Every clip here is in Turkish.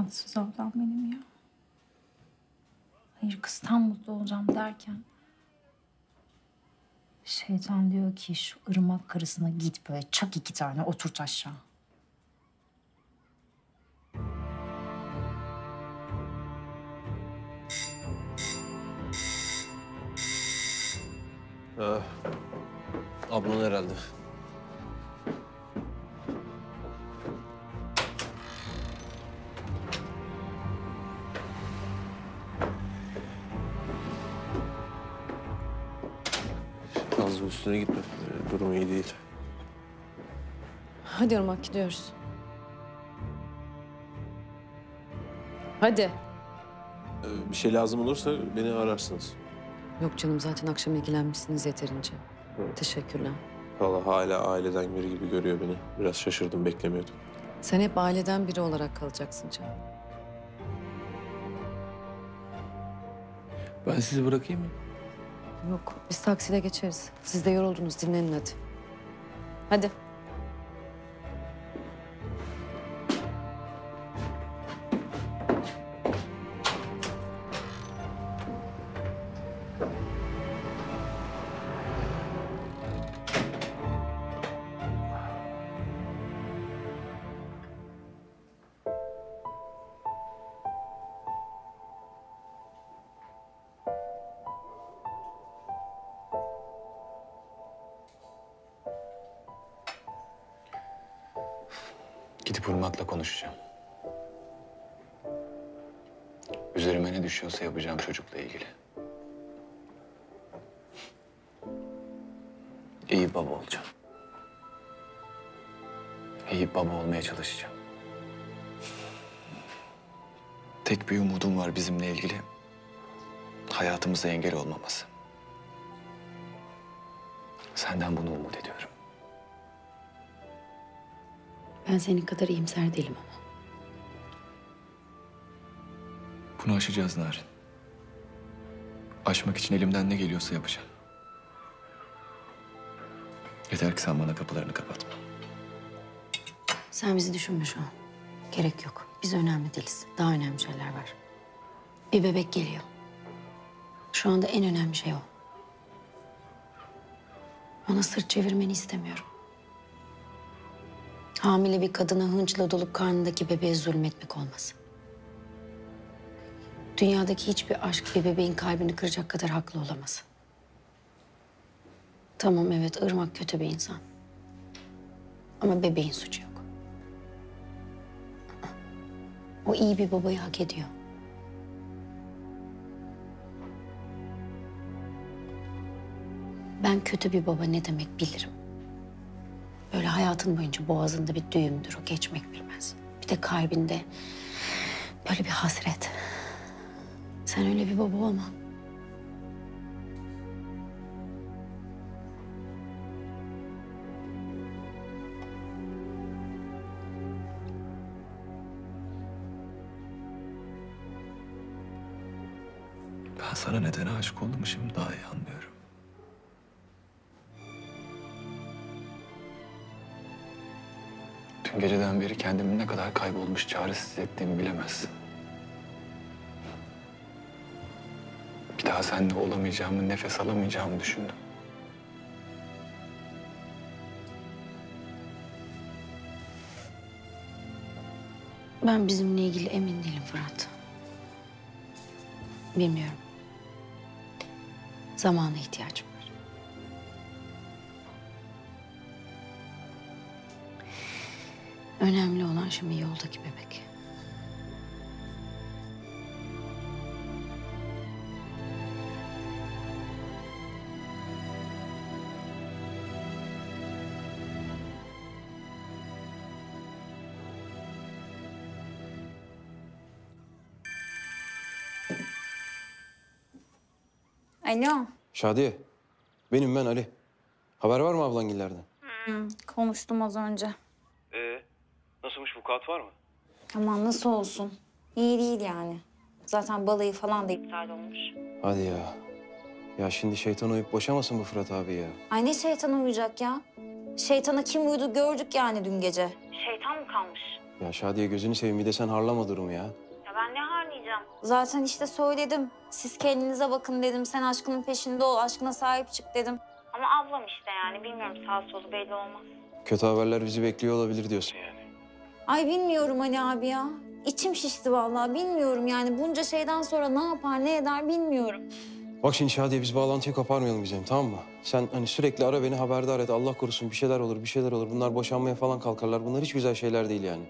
Rahatsız adam benim ya. Hayır kızdan mutlu olacağım derken... Şeytan diyor ki şu ırmak karısına git böyle çak iki tane oturt aşağı. Ha. Ablan herhalde. Fazla üstüne gitme. Ee, Durum iyi değil. Hadi Irmak gidiyoruz. Hadi. Ee, Bir şey lazım olursa beni ararsınız. Yok canım zaten akşam ilgilenmişsiniz yeterince. Teşekkürler. Valla hala aileden biri gibi görüyor beni. Biraz şaşırdım, beklemiyordum. Sen hep aileden biri olarak kalacaksın canım. Ben sizi bırakayım mı? Yok biz taksiyle geçeriz. Siz de yoruldunuz dinlenin hadi. Hadi. Gidip Irmak'la konuşacağım. Üzerime ne düşüyorsa yapacağım çocukla ilgili. İyi baba olacağım. İyi baba olmaya çalışacağım. Tek bir umudum var bizimle ilgili. Hayatımıza engel olmaması. Senden bunu umut ediyorum. Ben senin kadar iyimser değilim ama. Bunu aşacağız Narin. Aşmak için elimden ne geliyorsa yapacağım. Yeter ki sen bana kapılarını kapatma. Sen bizi düşünme şu an. Gerek yok. Biz önemli değiliz. Daha önemli şeyler var. Bir bebek geliyor. Şu anda en önemli şey o. Ona sırt çevirmeni istemiyorum. Hamile bir kadına hınçla dolup karnındaki bebeğe zulmetmek olmaz. Dünyadaki hiçbir aşk bir bebeğin kalbini kıracak kadar haklı olamaz. Tamam evet Irmak kötü bir insan. Ama bebeğin suçu yok. O iyi bir babayı hak ediyor. Ben kötü bir baba ne demek bilirim. Böyle hayatın boyunca boğazında bir düğümdür o geçmek bilmez. Bir de kalbinde böyle bir hasret. Sen öyle bir baba olma. Ben sana neden aşık olduğumu daha iyi anlıyorum. Dün geceden beri kendimi ne kadar kaybolmuş, çaresiz ettiğimi bilemezsin. Bir daha seninle olamayacağımı, nefes alamayacağımı düşündüm. Ben bizimle ilgili emin değilim Fırat. Bilmiyorum. Zamana ihtiyacım Önemli olan şimdi yoldaki bebek. Alo. Şadiye, benim ben Ali. Haber var mı ablangillerden? Konuştum az önce. Nasılmış vukuat var mı? Aman nasıl olsun. İyi değil yani. Zaten balayı falan da iptal olmuş. Hadi ya. Ya şimdi şeytan uyup boşamasın bu Fırat abi ya. Ay ne şeytan uyuyacak ya? Şeytana kim uyudu gördük yani dün gece. Şeytan mı kalmış? Ya Şadiye gözünü seveyim bir de sen harlama durumu ya. Ya ben ne harlayacağım? Zaten işte söyledim. Siz kendinize bakın dedim. Sen aşkının peşinde ol, aşkına sahip çık dedim. Ama ablam işte yani. Bilmiyorum sağ solu belli olmaz. Kötü haberler bizi bekliyor olabilir diyorsun yani. Ay bilmiyorum Ali abi ya. İçim şişti vallahi bilmiyorum yani bunca şeyden sonra ne yapar ne eder bilmiyorum. Bak şimdi Şadiye biz bağlantıyı koparmayalım güzelim tamam mı? Sen hani sürekli ara beni haberdar et. Allah korusun bir şeyler olur bir şeyler olur. Bunlar boşanmaya falan kalkarlar. Bunlar hiç güzel şeyler değil yani.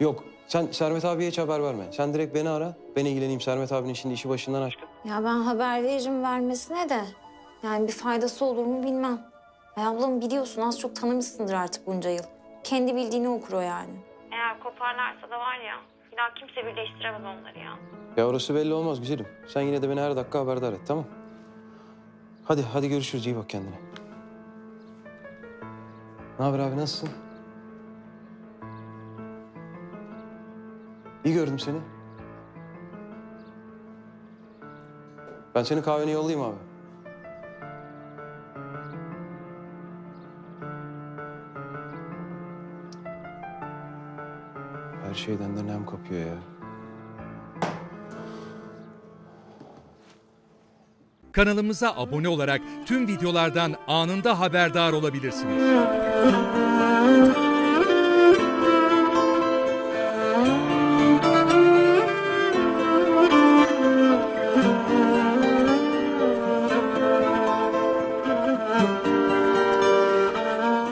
Yok sen Sermet abiye hiç haber verme. Sen direkt beni ara. Ben ilgileneyim Sermet abinin şimdi işi başından aşkın. Ya ben haber veririm vermesine de. Yani bir faydası olur mu bilmem. Ay ablamı biliyorsun az çok tanımışsındır artık bunca yıl. Kendi bildiğini okur o yani. Eğer koparlarsa da var ya bir daha kimse birleştiremez onları ya. Ya orası belli olmaz güzelim. Sen yine de beni her dakika haberdar et tamam Hadi hadi görüşürüz iyi bak kendine. Ne haber abi nasılsın? İyi gördüm seni. Ben senin kahveni yollayayım abi. Şeyden de nem kapıyor ya. Kanalımıza abone olarak tüm videolardan anında haberdar olabilirsiniz.